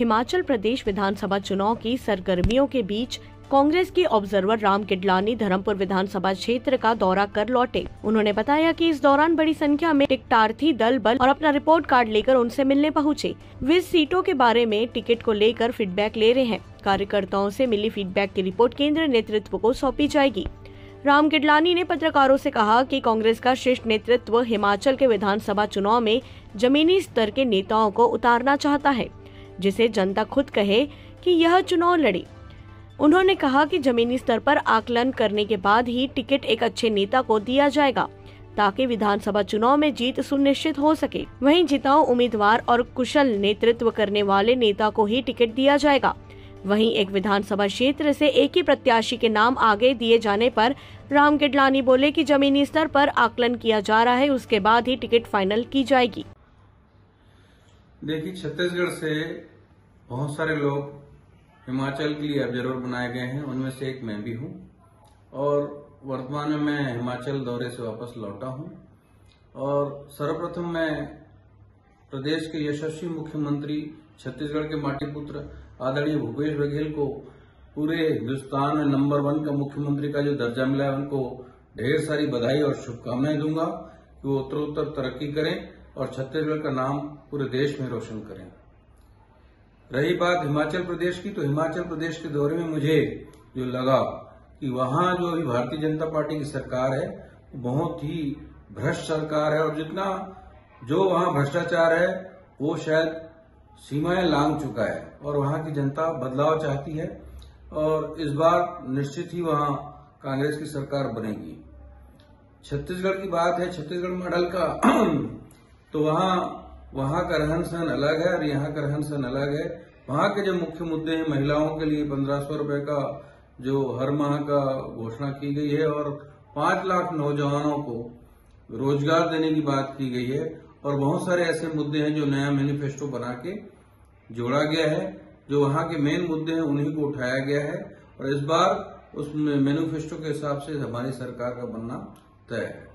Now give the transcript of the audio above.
हिमाचल प्रदेश विधानसभा चुनाव की सरगर्मियों के बीच कांग्रेस के ऑब्जर्वर राम किडलानी धर्मपुर विधानसभा क्षेत्र का दौरा कर लौटे। उन्होंने बताया कि इस दौरान बड़ी संख्या में टिकटार्थी दल, बल और अपना रिपोर्ट कार्ड लेकर उनसे मिलने पहुँचे। वे सीटों के बारे में टिकट को लेकर फीडबैक ले रहे हैं। कार्यकर्ताओं से मिली फीडबैक की रिपोर्ट केंद्र नेतृत्व को सौंपी जाएगी। राम गिडलानी ने पत्रकारों से कहा कि कांग्रेस का शीर्ष नेतृत्व हिमाचल के विधानसभा चुनाव में जमीनी स्तर के नेताओं को उतारना चाहता है। जिसे जनता खुद कहे कि यह चुनाव लड़े। उन्होंने कहा कि जमीनी स्तर पर आकलन करने के बाद ही टिकट एक अच्छे नेता को दिया जाएगा, ताकि विधानसभा चुनाव में जीत सुनिश्चित हो सके। वहीं जिताऊ उम्मीदवार और कुशल नेतृत्व करने वाले नेता को ही टिकट दिया जाएगा। वहीं एक विधानसभा क्षेत्र से एक ही प्रत्याशी के नाम आगे दिए जाने पर राम गिडलानी बोले कि जमीनी स्तर पर आकलन किया जा रहा है, उसके बाद ही टिकट फाइनल की जाएगी। देखिए, छत्तीसगढ़ से बहुत सारे लोग हिमाचल के लिए ऑब्जर्वर बनाए गए हैं। उनमें से एक मैं भी हूँ और वर्तमान में मैं हिमाचल दौरे से वापस लौटा हूँ। और सर्वप्रथम मैं प्रदेश के यशस्वी मुख्यमंत्री, छत्तीसगढ़ के माटी पुत्र आदरणीय भूपेश बघेल को पूरे हिंदुस्तान में नंबर वन का मुख्यमंत्री का जो दर्जा मिला है, उनको ढेर सारी बधाई और शुभकामनाएँ दूँगा कि वो उत्तरोत्तर तरक्की करें। और छत्तीसगढ़ का नाम पूरे देश में रोशन करें। रही बात हिमाचल प्रदेश की तो हिमाचल प्रदेश के दौरे में मुझे जो लगा कि वहाँ जो अभी भारतीय जनता पार्टी की सरकार है बहुत ही भ्रष्ट सरकार है और जितना जो वहाँ भ्रष्टाचार है, वो शायद सीमाएँ लांग चुका है और वहाँ की जनता बदलाव चाहती है और इस बार निश्चित ही वहाँ कांग्रेस की सरकार बनेगी। छत्तीसगढ़ की बात है, छत्तीसगढ़ मॉडल का तो वहाँ वहाँ का रहन सहन अलग है और यहाँ का रहन सहन अलग है। वहाँ के जो मुख्य मुद्दे हैं महिलाओं के लिए पंद्रह सौ रुपये का जो हर माह का घोषणा की गई है और पाँच लाख नौजवानों को रोज़गार देने की बात की गई है और बहुत सारे ऐसे मुद्दे हैं जो नया मैनिफेस्टो बना के जोड़ा गया है, जो वहाँ के मेन मुद्दे हैं उन्हीं को उठाया गया है और इस बार उस मैनिफेस्टो के हिसाब से हमारी सरकार का बनना तय है।